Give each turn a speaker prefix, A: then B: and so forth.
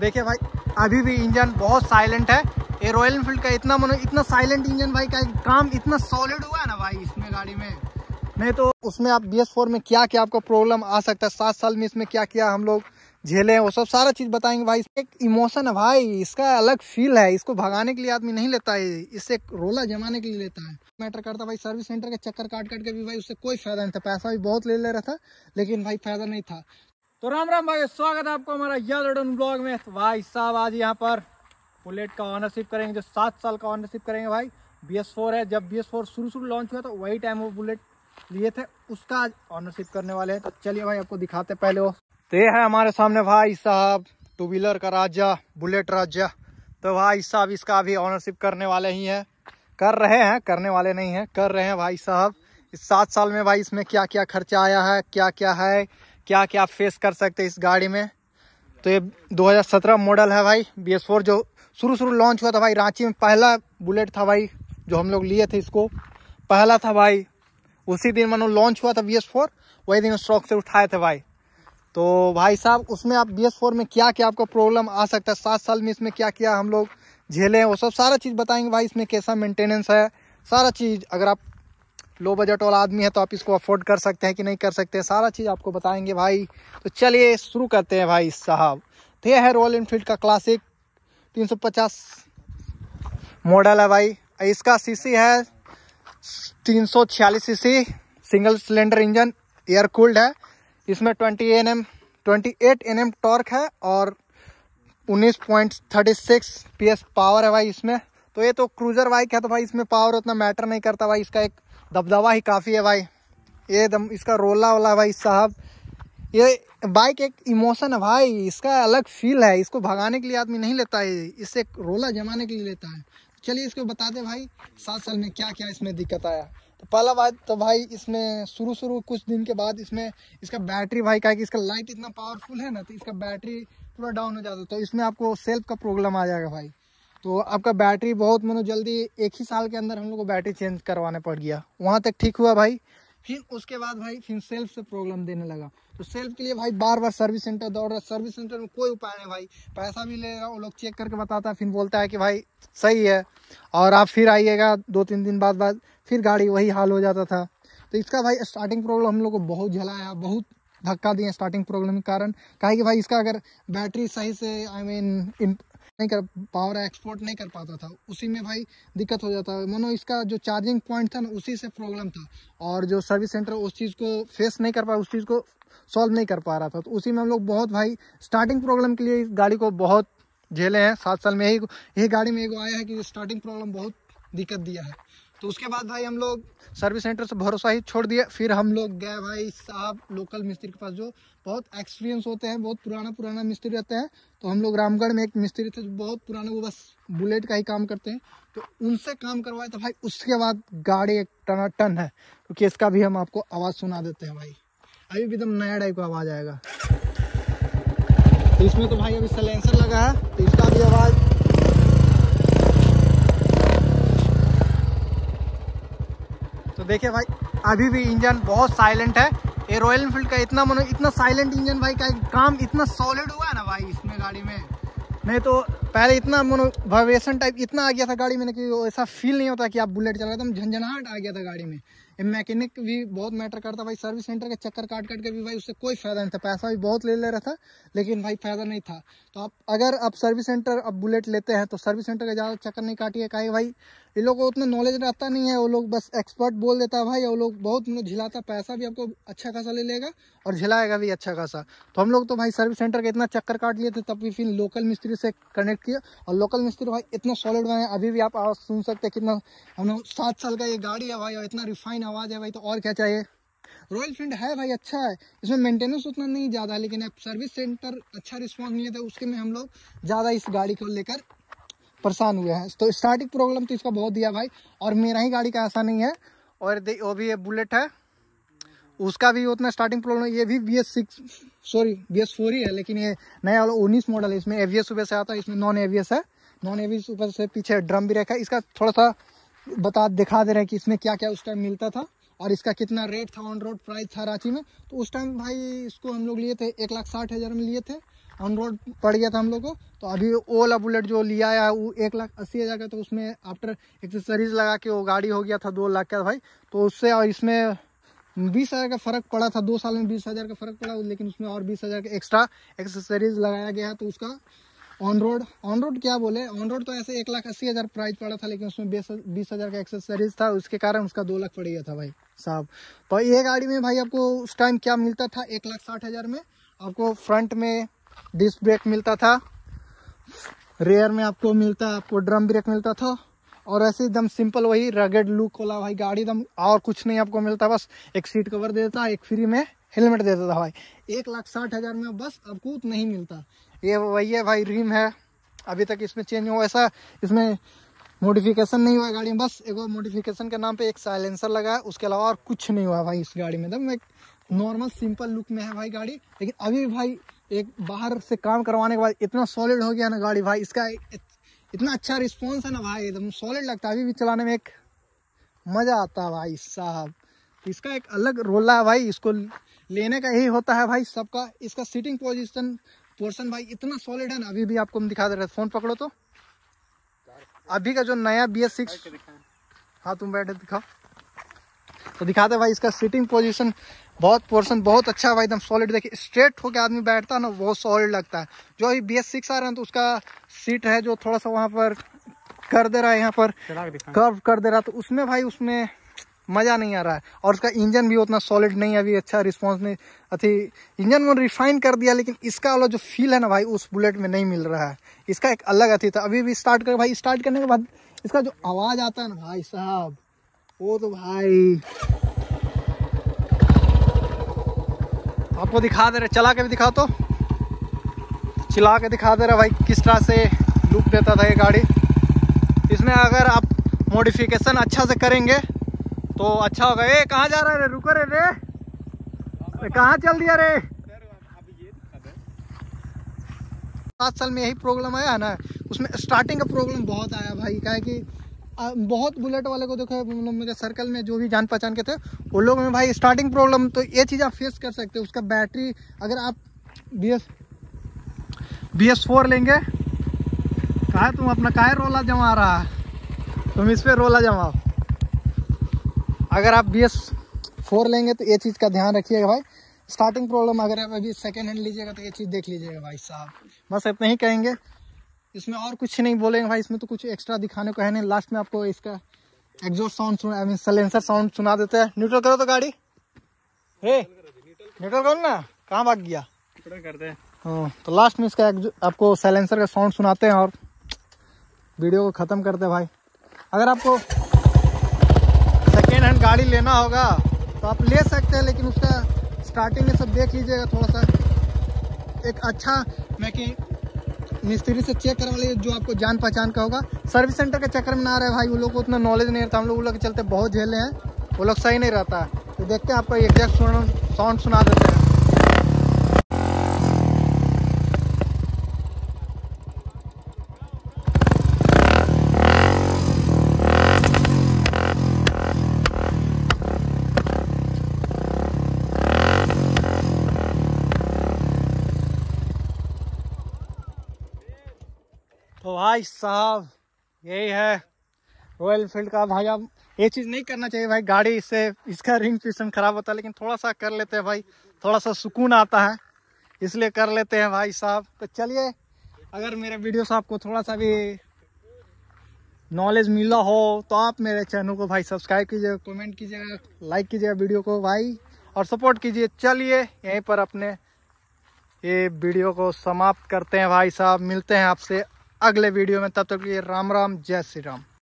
A: देखिए भाई, अभी भी इंजन बहुत साइलेंट है। ये रॉयल एनफील्ड का इतना मनो, इतना साइलेंट इंजन भाई का काम इतना सॉलिड हुआ है ना भाई इसमें गाड़ी में? नहीं तो उसमें आप बी में क्या क्या आपको प्रॉब्लम आ सकता है? सात साल में इसमें क्या क्या हम लोग? झेले हैं वो सब सारा चीज़ बताएँगे भाई। एक इमोशन है भाई, इसका अलग फील है। इसको भगाने के लिए आदमी नहीं लेता है, इससे रोला जमाने के लिए लेता है। मैटर करता भाई सर्विस सेंटर के चक्कर काट काट के भी भाई, उससे कोई फ़ायदा नहीं था। पैसा भी बहुत ले ले रहा था, लेकिन भाई फ़ायदा नहीं था। तो राम राम भाई, स्वागत है आपको हमारा यादन ब्लॉग में। तो भाई साहब आज यहाँ पर बुलेट का ऑनरशिप करेंगे, जो सात साल का ऑनरशिप करेंगे भाई। बी एस फोर है, जब बी एस फोर शुरू शुरू लॉन्च हुआ तो वही टाइम वो बुलेट लिए थे, उसका आज ऑनरशिप करने वाले हैं। तो चलिए भाई, आपको दिखाते पहले वो। तो ये है हमारे सामने भाई साहब टू व्हीलर का राजा, बुलेट राजा। तो भाई साहब इसका अभी ऑनरशिप करने वाले ही हैं। कर रहे हैं, करने वाले नहीं हैं, कर रहे हैं भाई साहब। इस सात साल में भाई इसमें क्या क्या खर्चा आया है क्या क्या है क्या क्या आप फेस कर सकते हैं इस गाड़ी में? तो ये 2017 मॉडल है भाई बी जो शुरू शुरू लॉन्च हुआ था भाई, रांची में पहला बुलेट था भाई, जो हम लोग लिए थे इसको। पहला था भाई, उसी दिन मानो लॉन्च हुआ था बी वही दिन स्टॉक से उठाए थे भाई। तो भाई साहब, उसमें आप बी में क्या क्या आपको प्रॉब्लम आ सकता है? सात साल में इसमें क्या क्या हम लोग झेले हैं? वो सब सारा चीज़ बताएँगे भाई, इसमें कैसा मेंटेनेंस है? सारा चीज़, अगर आप लो बजट वाला आदमी है तो आप इसको अफोर्ड कर सकते हैं कि नहीं कर सकते सारा चीज़ आपको बताएँगे भाई। तो चलिए, शुरू करते हैं भाई साहब। तो यह है रॉयल इनफील्ड का क्लासिक 350 मॉडल है भाई। इसका सीसी है, तीन सौ छियालीस C single cylinder engine air cooled है। इसमें 20 N M twenty eight N M torque है और 19.36 पीएस पावर है भाई इसमें। तो ये तो क्रूजर बाइक है तो भाई इसमें पावर उतना मैटर नहीं करता भाई। इसका एक दबदबा ही काफ़ी है भाई। ये दम, इसका रोला वाला भाई साहब। ये बाइक एक इमोशन है भाई, इसका अलग फील है। इसको भगाने के लिए आदमी नहीं लेता है, इससे रोला जमाने के लिए लेता है। चलिए इसको बता दे भाई, सात साल में क्या क्या इसमें दिक्कत आया। तो पहला बात तो भाई, इसमें शुरू शुरू कुछ दिन के बाद इसमें इसका बैटरी भाई का कि इसका लाइट इतना पावरफुल है ना तो इसका बैटरी पूरा डाउन हो जाता है। तो इसमें आपको सेल्फ का प्रॉब्लम आ जाएगा भाई। तो आपका बैटरी बहुत मतलब जल्दी एक ही साल के अंदर हम लोग को बैटरी चेंज करवाने पड़ गया। वहाँ तक ठीक हुआ भाई। फिर उसके बाद भाई, फिर सेल्फ से प्रॉब्लम देने लगा। तो सेल्फ के लिए भाई बार बार सर्विस सेंटर दौड़ रहा। सर्विस सेंटर में कोई उपाय नहीं भाई। पैसा भी ले रहा, वो लोग चेक करके बताता है। फिर बोलता है कि भाई, सही है। और आप फिर आइएगा दो तीन दिन बाद बाद, फिर गाड़ी वही हाल हो जाता था। तो इसका भाई स्टार्टिंग प्रॉब्लम हम लोग को बहुत झलाया, बहुत धक्का दिए स्टार्टिंग प्रॉब्लम के कारण। कहा कि भाई, इसका अगर बैटरी सही से आई मीन नहीं कर पावर एक्सपोर्ट नहीं कर पाता था। उसी में भाई दिक्कत हो जाता है। मानो इसका जो चार्जिंग पॉइंट था ना, उसी से प्रॉब्लम था। और जो सर्विस सेंटर उस चीज़ को फेस नहीं कर पा, उस चीज़ को सॉल्व नहीं कर पा रहा था। तो उसी में हम लोग बहुत भाई स्टार्टिंग प्रॉब्लम के लिए इस गाड़ी को बहुत झेले हैं। सात साल में यही यही गाड़ी में एक आया है कि स्टार्टिंग प्रॉब्लम बहुत दिक्कत दिया है। तो उसके बाद भाई हम लोग सर्विस सेंटर से भरोसा ही छोड़ दिया। फिर हम लोग गए भाई साहब लोकल मिस्त्री के पास, जो बहुत एक्सपीरियंस होते हैं, बहुत पुराना पुराना मिस्त्री रहते हैं। तो हम लोग रामगढ़ में एक मिस्त्री थे, जो बहुत पुराने, वो बस बुलेट का ही काम करते हैं। तो उनसे काम करवाए तो भाई। उसके बाद गाड़ी एक टना टन है, क्योंकि इसका भी हम आपको आवाज़ सुना देते हैं भाई। अभी भी एकदम नया टाइप का आवाज़ आएगा। तो इसमें तो भाई अभी सलेंसर लगा है तो इसका भी आवाज़ देखिए भाई, अभी भी इंजन बहुत साइलेंट है। ये रॉयल एनफील्ड का इतना मनो, इतना साइलेंट इंजन भाई का काम इतना सॉलिड हुआ है ना भाई इसमें गाड़ी में? नहीं तो पहले इतना मनो वाइब्रेशन टाइप इतना आ गया था गाड़ी में कि ऐसा फील नहीं होता कि आप बुलेट चला रहे थे झंझनाहट आ गया था गाड़ी में। मैकेनिक भी बहुत मैटर करता भाई सर्विस सेंटर के चक्कर काट काट के भी भाई उससे कोई फ़ायदा नहीं था। पैसा भी बहुत ले ले रहा था, लेकिन भाई फ़ायदा नहीं था। तो आप अगर आप सर्विस सेंटर अब बुलेट लेते हैं तो सर्विस सेंटर का ज़्यादा चक्कर नहीं काटिए कहीं भाई। ये लोग को उतना नॉलेज रहता नहीं है, वो लोग बस एक्सपर्ट बोल देता है भाई, वो लोग बहुत झिलाता पैसा भी आपको अच्छा खासा ले लेगा और झिलाएगा भी अच्छा खासा। तो हम लोग तो भाई सर्विस सेंटर का इतना चक्कर काट लिए थे, तब भी फिर लोकल मिस्त्री से कनेक्ट किया। और लोकल मिस्त्री भाई इतना सॉलिड बने, अभी भी आप सुन सकते हैं कितना, हम लोग सात साल का ये गाड़ी है भाई, और इतना रिफाइन आवाज़ है भाई तो और क्या चाहिए? रॉयल फ़ील्ड है भाई अच्छा है। इसमें मेंटेनेंस उतना नहीं ज़्यादा है लेकिन अब सर्विस सेंटर अच्छा रिस्पॉन्स नहीं था उसके में हम लोग ज़्यादा इस गाड़ी को लेकर परेशान हुए हैं। तो स्टार्टिंग प्रॉब्लम तो इसका बहुत दिया भाई, और मेरा ही गाड़ी का ऐसा नहीं है। और वो भी ये बुलेट है। उसका भी उतना स्टार्टिंग प्रॉब्लम ये भी B six sorry B S ही है, लेकिन ये नया वाला उन्नीस मॉडल है। इसमें एवीएस सुबह से आता है, इसमें नॉन एवीएस है। नॉन एवीएस ऊपर से पीछे ड्रम भी रखा है। इसका थोड़ा सा बता, दिखा दे रहे हैं कि इसमें क्या क्या उस टाइम मिलता था और इसका कितना रेट था ऑन रोड प्राइस था रांची में। तो उस टाइम भाई इसको हम लोग लिए थे, एक लाख साठ हज़ार में लिए थे। ऑन रोड पड़ गया था हम लोग को। तो अभी ओला बुलेट जो लिया है वो एक लाख अस्सी हज़ार का तो उसमें आफ्टर एक्सेसरीज लगा के वो गाड़ी हो गया था दो लाख का भाई। तो उससे और इसमें बीस हज़ार का फ़र्क पड़ा था, दो साल में बीस हज़ार का फ़र्क पड़ा, लेकिन उसमें और बीस हज़ार का एक्स्ट्रा एक्सेसरीज लगाया गया तो उसका ऑन रोड ऑन रोड क्या बोले? ऑन रोड तो ऐसे एक लाख अस्सी हज़ार प्राइस पड़ा था, लेकिन उसमें बीस हज़ार का एक्सेसरीज था, उसके कारण उसका दो लाख पड़ गया था भाई साहब। तो ये गाड़ी में भाई आपको उस टाइम क्या मिलता था? एक लाख साठ हज़ार में आपको फ्रंट में डिस्क ब्रेक मिलता था रेयर में आपको मिलता, आपको ड्रम ब्रेक मिलता था, और ऐसे एकदम सिंपल वही रगेड लुक वाला भाई गाड़ी, एकदम और कुछ नहीं आपको मिलता, बस एक सीट कवर देता, एक फ्री में हेलमेट देता भाई। एक लाख साठ हज़ार में बस आपको नहीं मिलता। ये वही है भाई रिम है। अभी तक इसमें चेंज हुआ, ऐसा इसमें मॉडिफिकेशन नहीं हुआ गाड़ी में। बस एक मॉडिफिकेशन के नाम पे एक साइलेंसर लगा है, उसके अलावा और कुछ नहीं हुआ भाई इस गाड़ी में। एकदम एक नॉर्मल सिंपल लुक में है भाई गाड़ी। लेकिन अभी भाई एक बाहर से काम करवाने के बाद इतना सॉलिड हो गया ना गाड़ी भाई, इसका इतना अच्छा रिस्पॉन्स है ना भाई, एकदम सॉलिड लगता है। अभी भी चलाने में एक मज़ा आता है भाई साहब। इसका एक अलग रोला है भाई, इसको लेने का यही होता है भाई सबका। इसका सीटिंग पोजीशन पोर्सन भाई इतना सॉलिड है ना अभी भी आपको हम दिखा दे रहे फ़ोन पकड़ो तो। अभी का जो नया बी एस सिक्स हाँ तुम बैठे दिखाओ। तो दिखाते भाई इसका सीटिंग पोजीशन बहुत पोर्सन बहुत अच्छा भाई एकदम सॉलिड देखिए स्ट्रेट होकर आदमी बैठता है ना बहुत सॉलिड लगता है। जो अभी बी एस सिक्स आ रहा है तो उसका सीट है जो थोड़ा सा वहाँ पर कर दे रहा है यहाँ पर कर्व कर दे रहा है। तो उसमें भाई उसमें मज़ा नहीं आ रहा है। और उसका इंजन भी उतना सॉलिड नहीं है अभी अच्छा रिस्पॉन्स नहीं। अथी, इंजन में रिफाइन कर दिया, लेकिन इसका वाला जो फील है ना भाई, उस बुलेट में नहीं मिल रहा है। इसका एक अलग अथी था। अभी भी स्टार्ट कर, भाई स्टार्ट करने के बाद इसका जो आवाज़ आता है ना भाई साहब, वो तो भाई आपको दिखा दे रहे, चला के भी दिखा तो। चिल्ला के दिखा दे रहा भाई, किस तरह से लुक देता था ये गाड़ी। इसमें अगर आप मॉडिफिकेशन अच्छा से करेंगे तो अच्छा होगा। ए, कहाँ जा रहा है रुको रे रे। कहाँ चल दिया रे? सात साल में यही प्रॉब्लम आया ना, उसमें स्टार्टिंग का प्रॉब्लम बहुत आया भाई। क्या है कि बहुत बुलेट वाले को देखो मेरे सर्कल में जो भी जान पहचान के थे, वो लोग में भाई स्टार्टिंग प्रॉब्लम तो ये चीज़ आप फेस कर सकते हो। उसका बैटरी अगर आप B S B S four लेंगे, कहा तुम अपना काय रोला जमा रहा? तुम इस पर रोला जमाओ। अगर आप बी एस फोर लेंगे तो ये चीज़ का ध्यान रखिएगा भाई। स्टार्टिंग प्रॉब्लम अगर आप अभी सेकेंड हैंड लीजिएगा तो ये चीज़ देख लीजिएगा भाई साहब। बस इतना ही कहेंगे। इसमें और कुछ नहीं बोलेंगे भाई, इसमें तो कुछ एक्स्ट्रा दिखाने को है नहीं। लास्ट में आपको इसका एग्जॉस्ट साउंड सुना आई मीन सलेंसर साउंड सुना देते हैं। न्यूट्रल करो तो गाड़ी। हे न्यूट्रल करो ना। कहाँ भाग गया? करते हैं हाँ तो लास्ट में इसका आपको साइलेंसर का साउंड सुनाते हैं और वीडियो को ख़त्म करते हैं भाई। अगर आपको गाड़ी लेना होगा तो आप ले सकते हैं, लेकिन उसका स्टार्टिंग में सब देख लीजिएगा थोड़ा सा एक अच्छा मैं कि मिस्त्री से चेक करवा लीजिए जो आपको जान पहचान का होगा। सर्विस सेंटर के चक्कर में ना रहे भाई, वो लोग को उतना नॉलेज नहीं रहता। हम लोग वो लोग चलते बहुत झेले हैं, वो लोग सही नहीं रहता। तो देखते हैं आपको एग्जैक्ट साउंड सुना देते हैं। तो भाई साहब, यही है। रॉयल फ़ील्ड का भाई, अब ये चीज़ नहीं करना चाहिए भाई, गाड़ी इससे इसका रिंग पिस्टन खराब होता है, लेकिन थोड़ा सा कर लेते हैं भाई थोड़ा सा सुकून आता है, इसलिए कर लेते हैं भाई साहब। तो चलिए, अगर मेरे वीडियो से आपको थोड़ा सा भी नॉलेज मिला हो तो आप मेरे चैनल को भाई सब्सक्राइब कीजिएगा कमेंट कीजिएगा लाइक कीजिएगा वीडियो को भाई, और सपोर्ट कीजिए। चलिए, यहीं पर अपने ये वीडियो को समाप्त करते हैं भाई साहब। मिलते हैं आपसे अगले वीडियो में तब तक के लिए राम राम जय श्री राम।